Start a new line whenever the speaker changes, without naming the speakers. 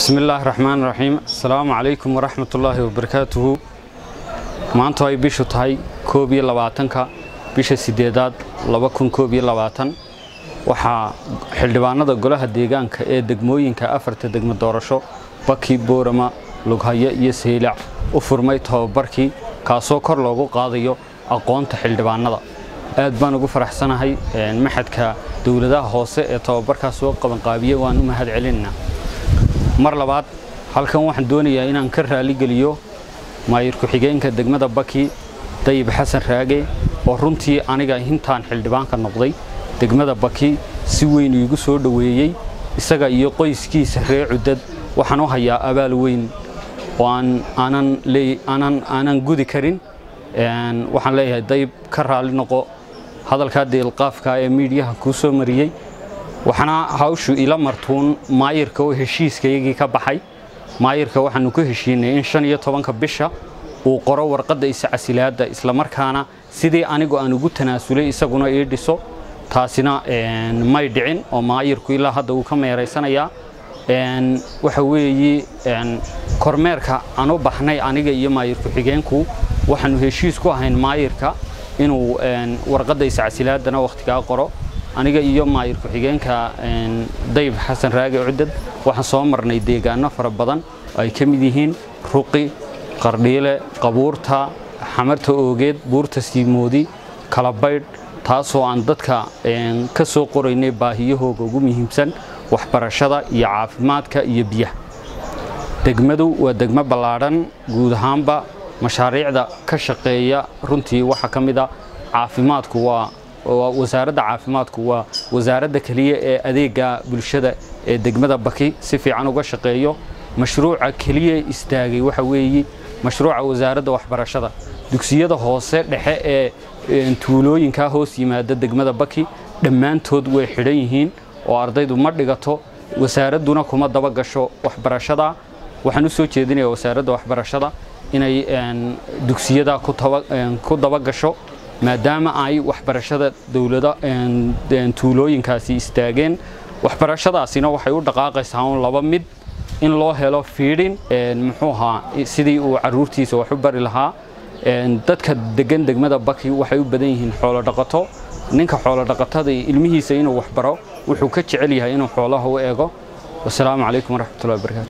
bismi illaahi raxmaan raxiim asalaamu calaykum waraxmatullaahi wabarakaatuhu maantu ay bishu tahay koob iyo labaatanka bisha sideedaad laba kun koob iyo labaatan. Waxaa xildhibaanada golaha deegaanka ee degmooyinka afarta degmo doorasho baki boorama lughayo iyo saylac u furmay tobabarkii kaasoo kor loogu qaadayo aqoonta xildhibaanada. Aad baan ugu faraxsanahay maxadka dowladaha hoose ee tobabarkaas soo qabanqaabiye waan u mahad celinna mar labaad halkan waxaan doonayaa inaan ka raaligeliyo maayir ku-xigeenka degmada baki dayib xasan raage oo runtii aniga intaan xildhibaanka noqday degmada baki si weyn iigu soo dhoweeyey isaga iyo qoyskiisa reer cudad waxaan u hayaa abaal weyn oo aanan gudi karin. Waxaan leeyahay dayib ka raali noqo hadalkaa deelqaafka ee miidhiyaha kuu soo mariyey waxaana hawshu ila martuun maayirka oo heshiiskayagii ka baxay. Maayirka waxaanu ku heshiinay in shan iyo tobanka bisha uu qoro warqadda iscasilaadda islamarkaana sidii anigu aan ugu tanaasulay isaguna ii dhiso. Taasina may dhicin oo maayirku ilaa hadda uu ka meeraysanayaa waxa weeye kormeerka aan baxnay aniga iyo maayir ku-xigeenku waxaanu heshiis ku ahayn maayirka inuu warqadda iscasilaadana wakhtigaa qoro aniga iyo maayir ku-xigeenka dayib xasan raage cudad waxaan soo marnay deegaano fara badan ay ka mid yihiin ruqi qardhiile qabuurta xamarta oogeed buurta siimoodi kalabaydh taasoo aan dadka ka soo qoraynay baahiyahooga ugu muhiimsan waxbarashada iyo caafimaadka iyo biyaha. Degmadu waa degmo ballaadhan guud ahaanba mashaariicda ka shaqeeya. Runtii waxaa ka mid a caafimaadku waa wasaaradda caafimaadku waa wasaaradda keliya ee adeega bulshada ee degmada baki si fiican uga shaqeeyo mashruuca keliya istaagay waxa weeye mashruuca wasaaradda waxbarashada dugsiyada hoose dhexe ee tuulooyinkaa hoos yimaada degmada baki dhammaantood way xidhan yihiin oo ardaydu ma dhigato wasaaradduna kuma daba gasho waxbarashada. Waxaan u soo jeedinayaa wasaaradda waxbarashada inay dugsiyada ku daba gasho maadaama ay waxbarashada dowladda tuulooyinkaasi istaageen. Waxbarashadaasina waxay u dhaqaaqaysaa un laba mid in loo helo fiidhin muxuu ahaa sidii uu caruurtiisa wax u bari lahaa. Dadka degan degmada baki waxay u badan yihiin xoolo dhaqato. Ninka xoolo dhaqatada ilmihiisa inuu waxbaro wuxuu ka jecel yahay inuu xoolaha u eego. Wasalaamu calaykum waraxmatullahi wabarakatu